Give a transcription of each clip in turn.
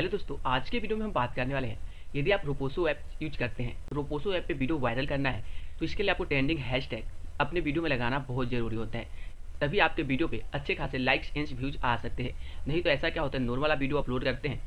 Hello दोस्तों, आज के वीडियो में हम बात करने वाले हैं। यदि आप रोपोसो ऐप यूज़ करते हैं रोपोसो ऐप पे वीडियो वायरल करना है तो इसके लिए आपको ट्रेंडिंग हैशटैग अपने वीडियो में लगाना बहुत ज़रूरी होता है। तभी आपके वीडियो पे अच्छे खासे लाइक्स एंड व्यूज़ आ सकते हैं। नहीं तो ऐसा क्या होता है नॉर्मल वीडियो अपलोड करते हैं,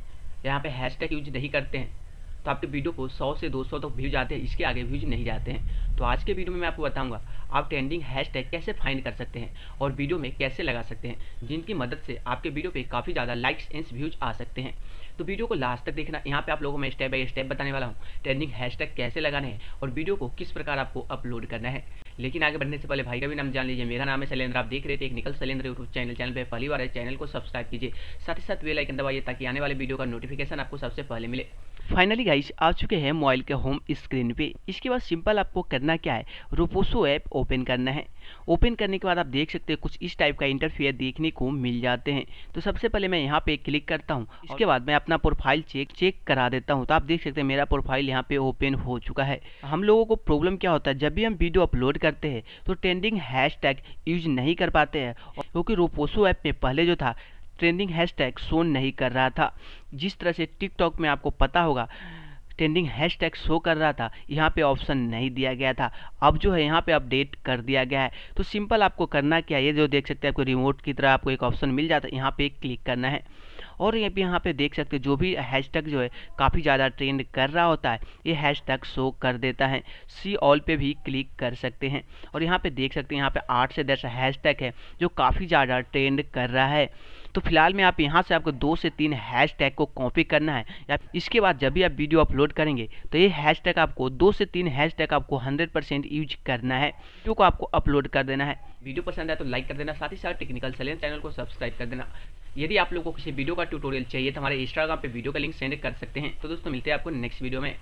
यहाँ पे हैशटैग यूज़ नहीं करते हैं। तो आपके वीडियो को 100 से 200 तक व्यूज़ आते हैं, इसके आगे व्यूज़ नहीं जाते हैं। तो आज के वीडियो में मैं आपको बताऊँगा, आप ट्रेंडिंग हैशटैग कैसे फाइंड कर सकते हैं और वीडियो में कैसे लगा सकते हैं, जिनकी मदद से आपके वीडियो पे काफ़ी ज़्यादा लाइक्स एंड व्यूज़ आ सकते हैं। तो वीडियो को लास्ट तक देखना, यहाँ पे आप लोगों में स्टेप बाय स्टेप बताने वाला हूँ ट्रेंडिंग हैशटैग कैसे लगाने हैं और वीडियो को किस प्रकार आपको अपलोड करना है। लेकिन आगे बढ़ने से पहले भाई का भी नाम जान लीजिए, मेरा नाम है शैलेंद्र, आप देख रहे थे एक निकल शैलेंद्र यूट्यूब चैनल चैनल पर पहली बार है चैनल को सब्सक्राइब कीजिए, साथ ही साथ बेल आइकन दबाइए ताकि आने वाले वीडियो का नोटिफिकेशन आपको सबसे पहले मिले। फाइनली गाइस आ चुके हैं मोबाइल के होम स्क्रीन पे। इसके बाद सिंपल आपको करना क्या है? रोपोसो ऐप ओपन करना है। ओपन करने के बाद आप देख सकते हैं कुछ इस टाइप का इंटरफेयर देखने को मिल जाते हैं। तो सबसे पहले मैं यहाँ पे क्लिक करता हूँ। इसके बाद मैं अपना प्रोफ़ाइल चेक चेक करा देता हूँ। तो आप देख सकते हैं मेरा प्रोफ़ाइल यहाँ पे ओपन हो चुका है। हम लोगों को प्रॉब्लम क्या होता है? जब भी हम वीडियो अपलोड करते हैं तो ट्रेंडिंग हैश यूज़ नहीं कर पाते हैं। क्योंकि रोपोसो ऐप में पहले जो था ट्रेंडिंग हैशटैग शो नहीं कर रहा था। जिस तरह से टिकटॉक में आपको पता होगा, ट्रेंडिंग हैशटैग शो कर रहा था, यहाँ पे ऑप्शन नहीं दिया गया था। अब जो है, यहाँ पे अपडेट कर दिया गया है। तो सिंपल आपको करना क्या है? ये जो देख सकते हैं, आपको रिमोट की तरह आपको एक ऑप्शन मिल जाता है, यहाँ पे क्लिक करना है। और ये भी यहाँ पे देख सकते हैं, जो भी हैशटैग जो है, काफ़ी ज़्यादा ट्रेंड कर रहा होता है, ये हैशटैग शो कर देता है। सी ऑल पे भी क्लिक कर सकते हैं। और यहाँ पे देख सकते हैं, यहाँ पे आठ से दस हैशटैग है, जो काफ़ी ज़्यादा ट्रेंड कर रहा है। तो फ़िलहाल में आप यहाँ से आपको दो से तीन हैश टैग को कॉपी करना है। या इसके बाद जब भी आप वीडियो अपलोड करेंगे तो ये हैश टैग आपको दो से तीन हैश टैग आपको हंड्रेड परसेंट यूज़ करना है। वीडियो को आपको अपलोड कर देना है। वीडियो पसंद आए तो लाइक कर देना, साथ ही साथ टेक्निकल सैलेंस चैनल को सब्सक्राइब कर देना। यदि आप लोगों को किसी वीडियो का ट्यूटोरियल चाहिए तो हमारे इंस्टाग्राम पे वीडियो का लिंक सेंड कर सकते हैं। तो दोस्तों, मिलते हैं आपको नेक्स्ट वीडियो में।